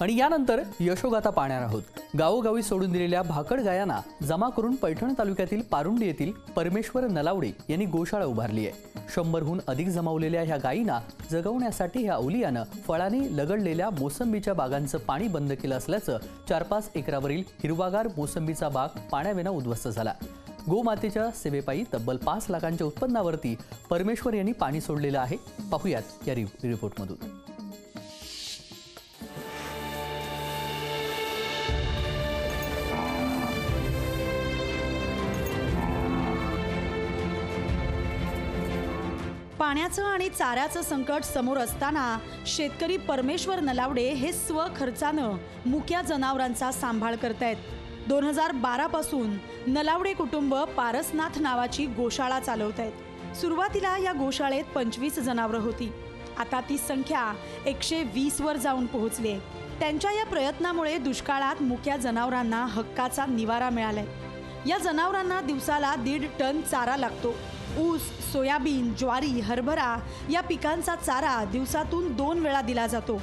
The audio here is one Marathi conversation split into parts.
आणि यानंतर यशोगाथा पाहणार आहोत. गावोगावी सोडून दिलेल्या भाकड गायांना जमा करून पैठण तालुक्यातील पारुंडी येथील परमेश्वर नलावडे यांनी गोशाळा उभारली आहे. शंभरहून अधिक जमावलेल्या ह्या गायींना जगवण्यासाठी ह्या अवलियानं फळांनी लगडलेल्या मोसंबीच्या बागांचं पाणी बंद केलं असल्याचं चार पाच एकरावरील हिरवागार मोसंबीचा बाग पाण्याविना उद्ध्वस्त झाला. गोमातेच्या सेवेपायी तब्बल पाच लाखांच्या उत्पन्नावरती परमेश्वर यांनी पाणी सोडलेलं आहे. पाहूयात या रिपोर्टमधून. पाण्याचं आणि चाऱ्याचं संकट समोर असताना शेतकरी परमेश्वर नलावडे हे स्वखर्चानं मुक्या जनावरांचा सांभाळ करतायत. दोन हजार बारापासून नलावडे कुटुंब पारसनाथ नावाची गोशाळा चालवत आहेत सुरुवातीला या गोशाळेत पंचवीस जनावरं होती. आता ती संख्या एकशे वीसवर जाऊन पोहोचली आहे. त्यांच्या या प्रयत्नामुळे दुष्काळात मुक्या जनावरांना हक्काचा निवारा मिळाला आहे या जनावरांना दिवसाला दीड टन चारा लागतो. ऊस सोयाबीन ज्वारी हरभरा या पिकांचा चारा दिवसातून दोन वेळा दिला जातो.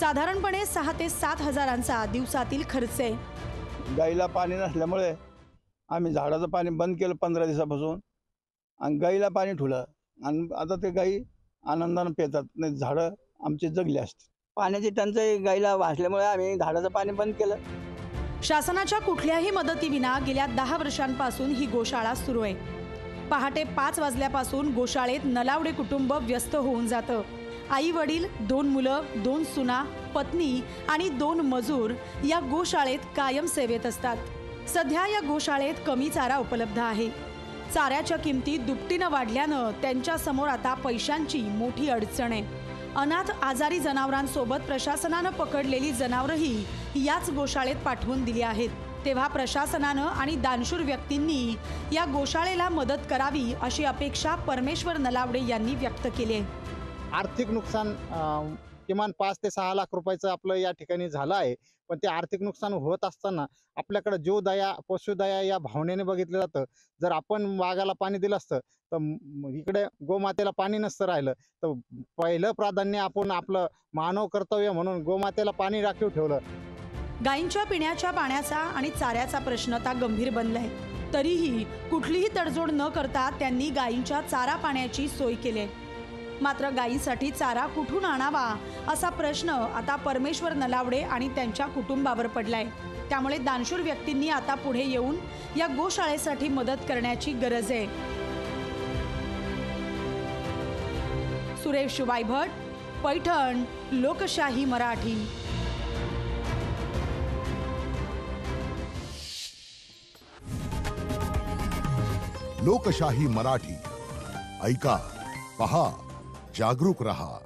साधारणपणे सहा ते सात हजारांचा दिवसातील खर्च आहे. गाईला पाणी नसल्यामुळे आम्ही झाडाचं पाणी बंद केलं पंधरा दिवसापासून. आणि गाईला पाणी ठेवलं आणि आता ते गाई आनंदानं पितात. नाही झाडं आमची जगली असते. पाण्याची टंचाई गाईला वाचल्यामुळे आम्ही झाडाचं पाणी बंद केलं. शासनाच्या कुठल्याही मदतीविना गेल्या दहा वर्षांपासून ही गोशाळा सुरू आहे. पहाटे पाच वाजल्यापासून गोशाळेत नलावडे कुटुंब व्यस्त होऊन जातं. आई वडील दोन मुलं दोन सुना पत्नी आणि दोन मजूर या गोशाळेत कायम सेवेत असतात. सध्या या गोशाळेत कमी चारा उपलब्ध आहे. चाऱ्याच्या किमती दुपटीनं वाढल्यानं त्यांच्यासमोर आता पैशांची मोठी अडचण आहे. अनाथ आजारी जनावरांसोबत प्रशासनानं पकडलेली जनावरही याच गोशाळेत पाठवून दिली आहेत. तेव्हा प्रशासनानं आणि दानशूर व्यक्तींनी या गोशाळेला मदत करावी अशी अपेक्षा परमेश्वर नलावडे यांनी व्यक्त केली आहे. आर्थिक नुकसान किमान पाच ते सहा लाख रुपयाचं आपलं या ठिकाणी झालं आहे. पण ते आर्थिक नुकसान होत असताना आपल्याकडे जीवदया पशुदया या भावनेने बघितलं जातं. जर आपण वाघाला पाणी दिलं असतं तर इकडे गोमातेला पाणी नसतं राहिलं. तर पहिलं प्राधान्य आपण आपलं मानव कर्तव्य म्हणून गोमातेला पाणी राखीव ठेवलं. गायींच्या पिण्याच्या पाण्याचा आणि चाऱ्याचा प्रश्न आता गंभीर बनलाय. तरीही कुठलीही तडजोड न करता त्यांनी गायींच्या चारा पाण्याची सोय केली आहे. मात्र गायीसाठी चारा कुठून आणावा असा प्रश्न आता परमेश्वर नलावडे आणि त्यांच्या कुटुंबावर पडलाय. त्यामुळे दानशूर व्यक्तींनी आता पुढे येऊन या गोशाळेसाठी मदत करण्याची गरज आहे. सुरेश वायभट पैठण लोकशाही मराठी. लोकशाही मराठी. ऐका पहा. जागरूक रहा।